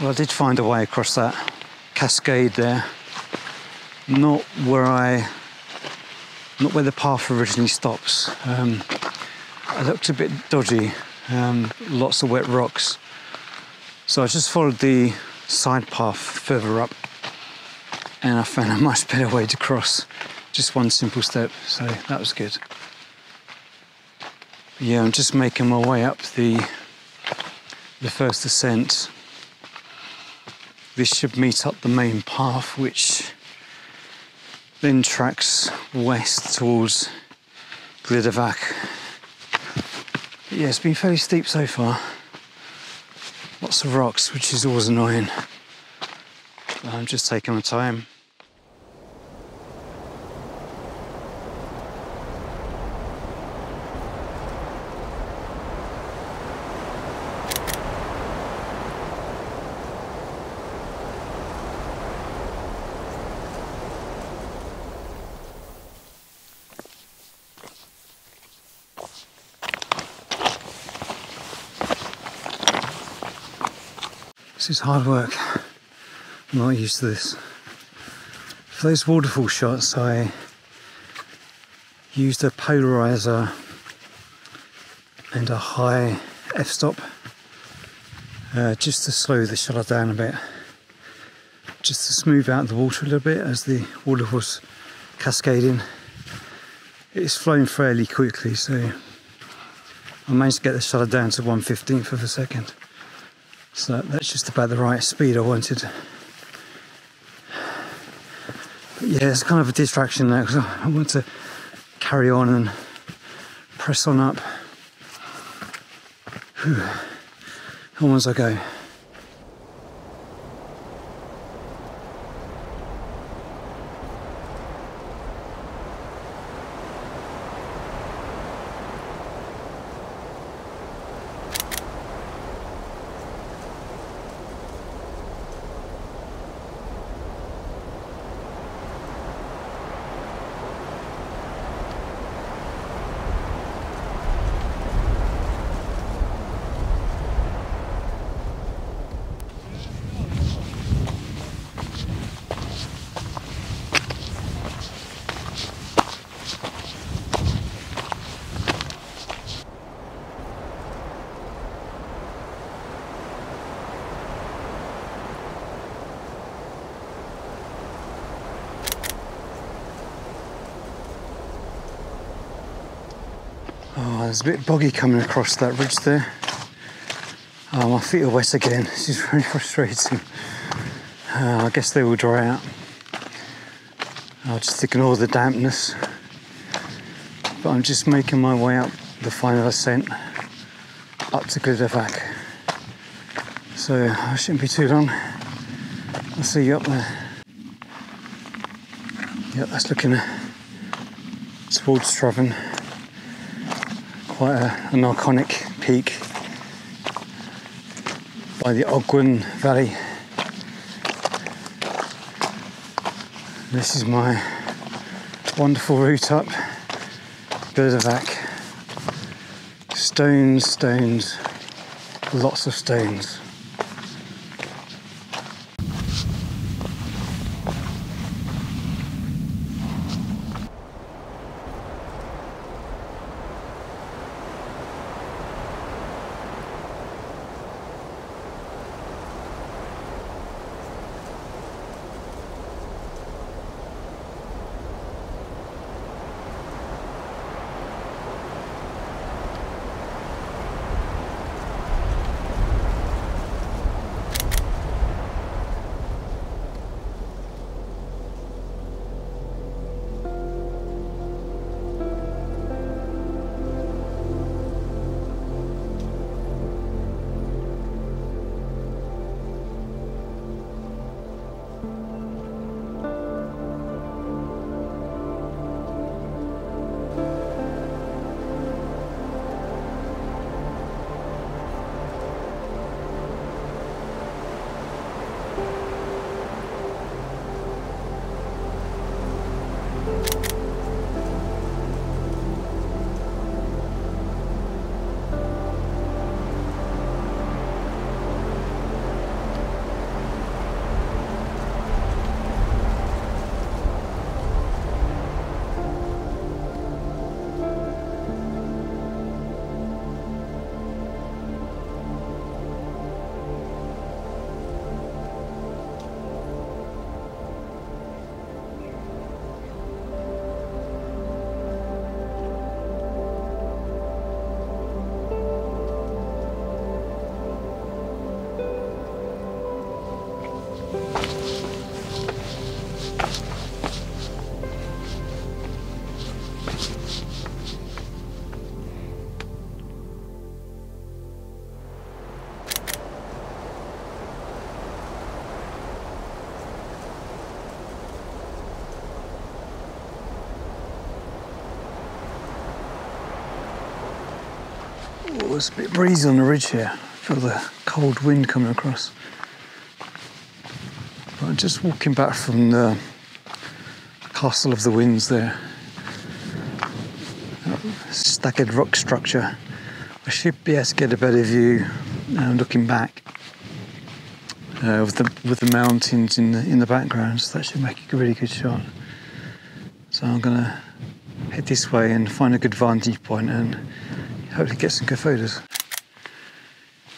Well, I did find a way across that cascade there. Not where I, not where the path originally stops. Um, I looked a bit dodgy, um, lots of wet rocks. So I just followed the side path further up and I found a much better way to cross. Just one simple step, so that was good. Yeah, I'm just making my way up the the first ascent. This should meet up the main path, which then tracks west towards Glyder Fach. Yeah, it's been fairly steep so far. Lots of rocks, which is always annoying. I'm just taking my time. This is hard work. I'm not used to this. For those waterfall shots, I used a polarizer and a high f-stop uh, just to slow the shutter down a bit, just to smooth out the water a little bit as the water was cascading. It's flowing fairly quickly, so I managed to get the shutter down to 1 15th of a second. So that's just about the right speed I wanted. But yeah, it's kind of a distraction now because I want to carry on and press on up. Whew. Almost I go. There's a bit boggy coming across that ridge there. Oh, my feet are wet again. This is very frustrating. Uh, I guess they will dry out. I'll just ignore the dampness. But I'm just making my way up the final ascent up to Glyder Fach. So I shouldn't be too long. I'll see you up there. Yep, that's looking towards Tryfan quite a, an iconic peak by the Ogwen Valley. This is my wonderful route up Glyder Fach. Stones, stones, lots of stones. Oh, it's a bit breezy on the ridge here. Feel the cold wind coming across. But I'm just walking back from the Castle of the Winds there. Stacked rock structure. I should be able to get a better view now looking back uh, with the with the mountains in the in the background. So that should make a really good shot. So I'm gonna head this way and find a good vantage point and hopefully get some good photos.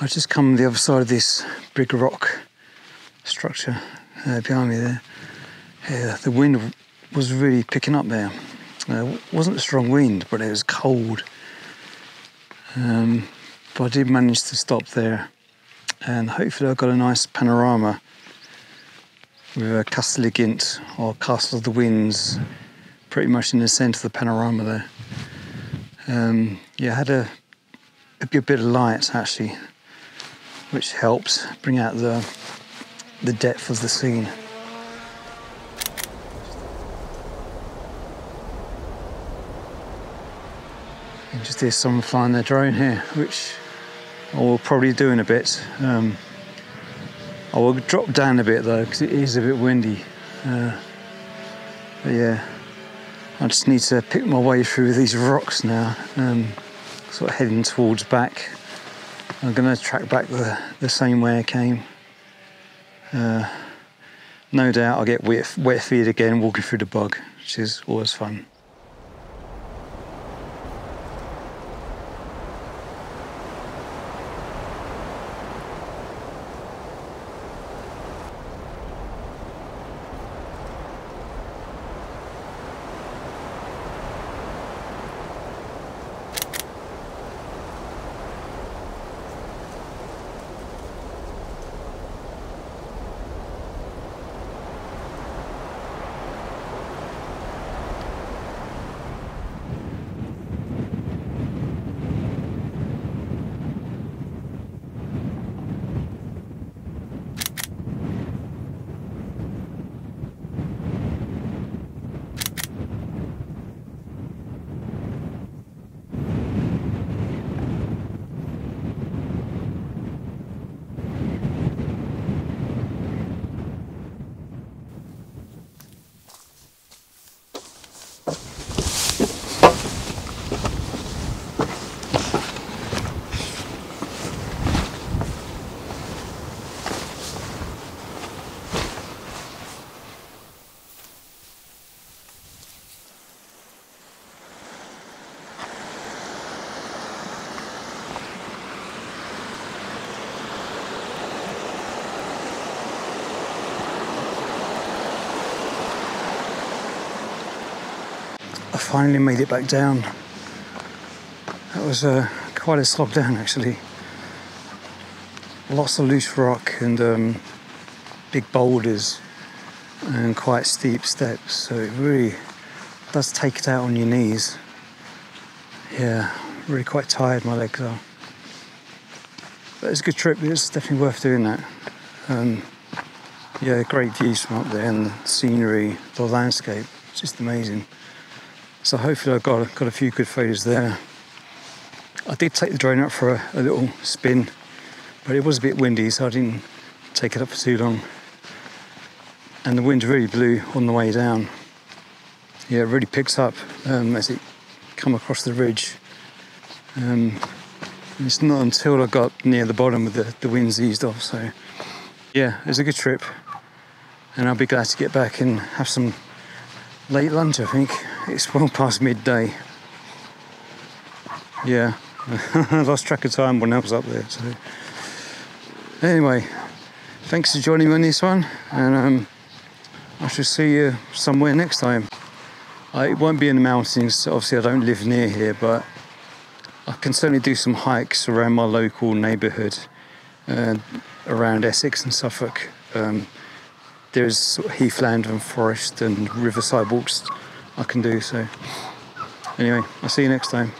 I've just come the other side of this big rock structure uh, behind me there. Yeah, the wind was really picking up there. Uh, it wasn't a strong wind, but it was cold. Um, but I did manage to stop there, and hopefully I've got a nice panorama with a Castell y Gwynt or Castle of the Winds pretty much in the centre of the panorama there. Um, yeah, I had a, a good bit of light actually, which helps bring out the the depth of the scene. You just hear someone flying their drone here, which I will probably do in a bit. Um, I will drop down a bit though, because it is a bit windy. Uh, but yeah, I just need to pick my way through these rocks now, um, sort of heading towards back. I'm going to track back the, the same way I came. Uh, no doubt I'll get wet, wet feet again walking through the bog, which is always fun. I finally made it back down. That was uh, quite a slog down actually. Lots of loose rock and um, big boulders and quite steep steps, so it really does take it out on your knees. Yeah, really quite tired my legs are. But it's a good trip, it's definitely worth doing that. Um, yeah, great views from up there and the scenery, the landscape, it's just amazing. So hopefully I got got a few good photos there. I did take the drone up for a, a, little spin, but it was a bit windy, so I didn't take it up for too long. And the wind really blew on the way down. Yeah, it really picks up um, as it come across the ridge. Um, it's not until I got near the bottom that the, the winds eased off. So yeah, it was a good trip, and I'll be glad to get back and have some late lunch. I think. It's well past midday. Yeah, I lost track of time when I was up there. So, anyway, thanks for joining me on this one, and um, I shall see you somewhere next time. I, it won't be in the mountains. Obviously, I don't live near here, but I can certainly do some hikes around my local neighbourhood, uh, around Essex and Suffolk. Um, there's heathland and forest and riverside walks I can do. So, anyway, I'll see you next time.